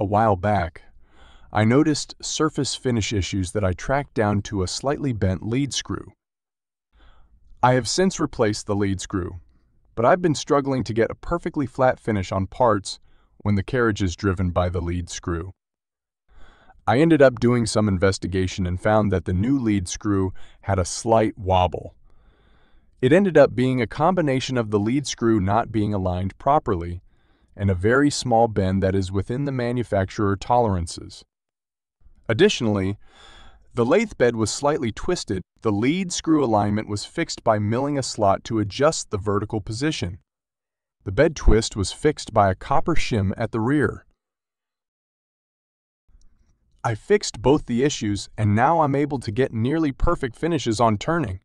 A while back, I noticed surface finish issues that I tracked down to a slightly bent lead screw. I have since replaced the lead screw, but I've been struggling to get a perfectly flat finish on parts when the carriage is driven by the lead screw. I ended up doing some investigation and found that the new lead screw had a slight wobble. It ended up being a combination of the lead screw not being aligned properly and a very small bend that is within the manufacturer tolerances. Additionally, the lathe bed was slightly twisted. The lead screw alignment was fixed by milling a slot to adjust the vertical position. The bed twist was fixed by a copper shim at the rear. I fixed both the issues and now I'm able to get nearly perfect finishes on turning.